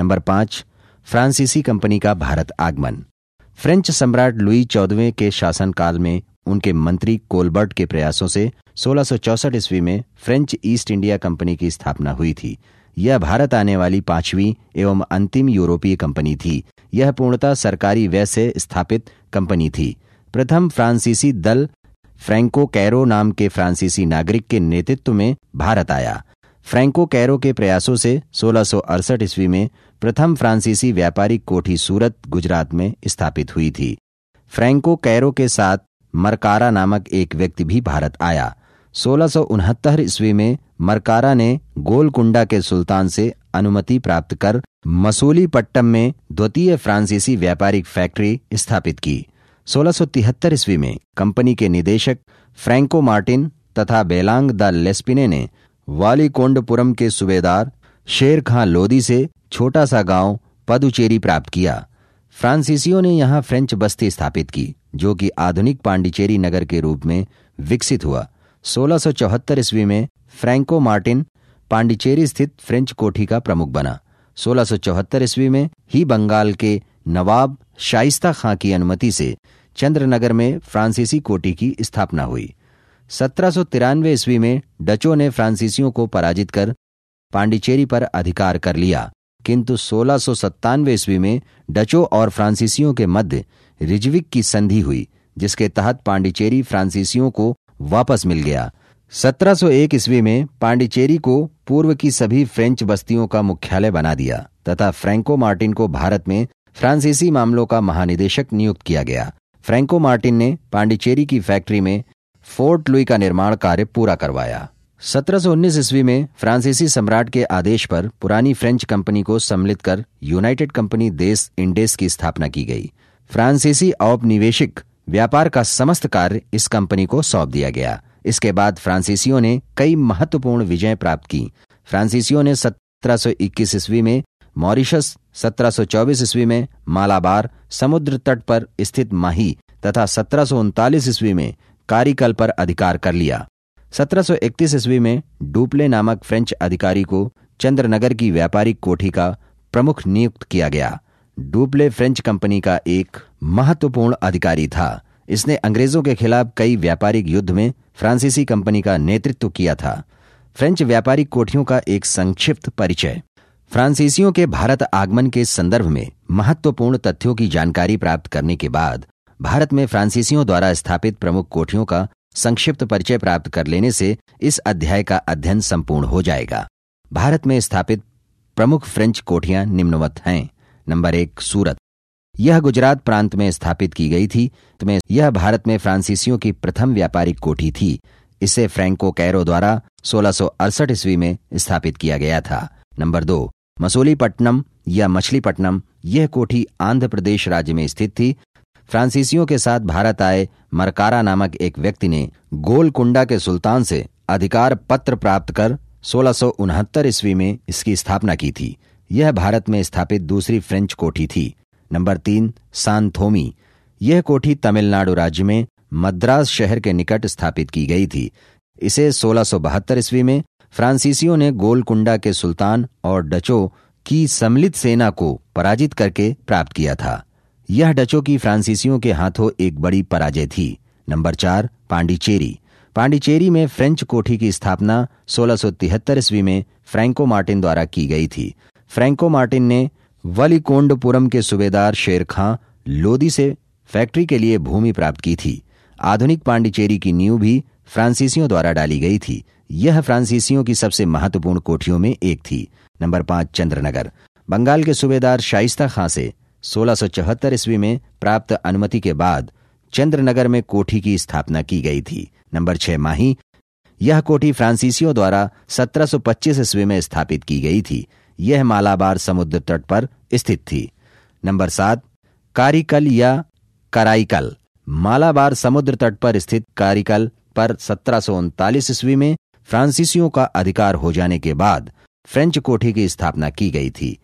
Number पाँच, फ्रांसीसी company का भारत आगमन। फ्रेंच सम्राट लुई चौदहवें के शासनकाल में उनके मंत्री कोलबर्ट के प्रयासों से सोलह ईस्वी में फ्रेंच ईस्ट इंडिया कंपनी की स्थापना हुई थी। यह भारत आने वाली पांचवी एवं अंतिम यूरोपीय कंपनी थी। यह पूर्णतः सरकारी व्यय से स्थापित कंपनी थी। प्रथम फ्रांसीसी दल फ्रैंको कैरो नाम के फ्रांसीसी नागरिक के नेतृत्व में भारत आया। फ्रैंको कैरो के प्रयासों से सोलह ईस्वी में प्रथम फ्रांसीसी व्यापारिक कोठी सूरत, गुजरात में स्थापित हुई थी। फ्रैंको कैरो के साथ मरकारा नामक एक व्यक्ति भी भारत आया। सोलह ईस्वी में मरकारा ने गोलकुंडा के सुल्तान से अनुमति प्राप्त कर मसूलीपट्टम में द्वितीय फ्रांसीसी व्यापारिक फैक्ट्री स्थापित की। सोलह ईस्वी में कंपनी के निदेशक फ्रैंको मार्टिन तथा बेलांग द लेस्पिने ने वालीकोंडपुरम के सूबेदार शेर खां लोदी से छोटा सा गाँव पदुचेरी प्राप्त किया। फ्रांसीसियों ने यहाँ फ्रेंच बस्ती स्थापित की, जो कि आधुनिक पांडिचेरी नगर के रूप में विकसित हुआ। सोलह ईस्वी में फ्रैंको मार्टिन पांडिचेरी स्थित फ्रेंच कोठी का प्रमुख बना। सोलह ईस्वी में ही बंगाल के नवाब शाइस्ता खां की अनुमति से चंद्रनगर में फ्रांसीसी कोठी की स्थापना हुई। सत्रह सौ तिरानवे ईस्वी में डचों ने फ्रांसीसियों को पराजित कर पांडिचेरी पर अधिकार कर लिया। किंतु सोलह ईस्वी में डचों और फ्रांसीसियों के मध्य रिजविक की संधि हुई, जिसके तहत पांडिचेरी फ्रांसीसियों को वापस मिल गया। 1701 ईस्वी में पांडिचेरी को पूर्व की सभी फ्रेंच बस्तियों का मुख्यालय बना दिया, तथा फ्रैंको मार्टिन को भारत में फ्रांसीसी मामलों का महानिदेशक नियुक्त किया गया। फ्रैंको मार्टिन ने पांडिचेरी की फैक्ट्री में फोर्ट लुई का निर्माण कार्य पूरा करवाया। 1719 ईस्वी में फ्रांसीसी सम्राट के आदेश पर पुरानी फ्रेंच कंपनी को सम्मिलित कर यूनाइटेड कंपनी देश इंडेस की स्थापना की गई। फ्रांसीसी औपनिवेशिक व्यापार का समस्त कार्य इस कंपनी को सौंप दिया गया। इसके बाद फ्रांसीसियों ने कई महत्वपूर्ण विजय प्राप्त की। फ्रांसीसियों ने 1721 ईस्वी में मॉरिशस 1724 ईस्वी में मालाबार समुद्र तट पर स्थित माही तथा सत्रह ईस्वी में कारिकल पर अधिकार कर लिया। 1731 ईस्वी में डुप्ले नामक फ्रेंच अधिकारी को चंद्रनगर की व्यापारिक कोठी का प्रमुख नियुक्त किया गया। डुप्ले फ्रेंच कंपनी का एक महत्वपूर्ण अधिकारी था। इसने अंग्रेज़ों के खिलाफ कई व्यापारिक युद्ध में फ्रांसीसी कंपनी का नेतृत्व किया था। फ्रेंच व्यापारिक कोठियों का एक संक्षिप्त परिचय। फ्रांसीसियों के भारत आगमन के संदर्भ में महत्वपूर्ण तथ्यों की जानकारी प्राप्त करने के बाद भारत में फ्रांसीसियों द्वारा स्थापित प्रमुख कोठियों का संक्षिप्त परिचय प्राप्त कर लेने से इस अध्याय का अध्ययन संपूर्ण हो जाएगा। भारत में स्थापित प्रमुख फ्रेंच कोठियाँ निम्नवत हैं। नंबर एक, सूरत। यह गुजरात प्रांत में स्थापित की गई थी। में यह भारत में फ्रांसीसियों की प्रथम व्यापारिक कोठी थी। इसे फ्रैंको कैरो द्वारा सोलह ईस्वी में स्थापित किया गया था। नंबर दो, मसूलीपट्टनम या मछलीपट्टनम। यह कोठी आंध्र प्रदेश राज्य में स्थित थी। फ्रांसीसियों के साथ भारत आए, मरकारा नामक एक व्यक्ति ने गोलकुंडा के सुल्तान से अधिकार पत्र प्राप्त कर सोलह ईस्वी में इसकी स्थापना की थी। यह भारत में स्थापित दूसरी फ्रेंच कोठी थी। नंबर तीन, सांथोमी। यह कोठी तमिलनाडु राज्य में मद्रास शहर के निकट स्थापित की गई थी। इसे सोलह ईस्वी में फ्रांसीसियों ने गोलकुंडा के सुल्तान और डचो की सम्मिलित सेना को पराजित करके प्राप्त किया था। यह डचो की फ्रांसीसियों के हाथों एक बड़ी पराजय थी। नंबर चार, पांडिचेरी। पांडिचेरी में फ्रेंच कोठी की स्थापना सोलह ईस्वी में फ्रैंको मार्टिन द्वारा की गई थी। फ्रैंको मार्टिन ने वलिकोंडपुरम के सूबेदार शेर खां लोदी से फैक्ट्री के लिए भूमि प्राप्त की थी। आधुनिक पांडिचेरी की नींव भी फ्रांसीसियों द्वारा डाली गई थी। यह फ्रांसीसियों की सबसे महत्वपूर्ण कोठियों में एक थी। नंबर पाँच, चंद्रनगर। बंगाल के सूबेदार शाइस्ता खां से सोलह ईस्वी में प्राप्त अनुमति के बाद चंद्रनगर में कोठी की स्थापना की गई थी। नंबर छह माही, यह कोठी फ्रांसीसियों द्वारा 1725 ईस्वी में स्थापित की गई थी। यह मालाबार समुद्र तट पर स्थित थी। नंबर सात, कारिकल या कराईकल मालाबार समुद्र तट पर स्थित कारिकल पर सत्रह ईस्वी में फ्रांसीसियों का अधिकार हो जाने के बाद फ्रेंच कोठी की स्थापना की गई थी।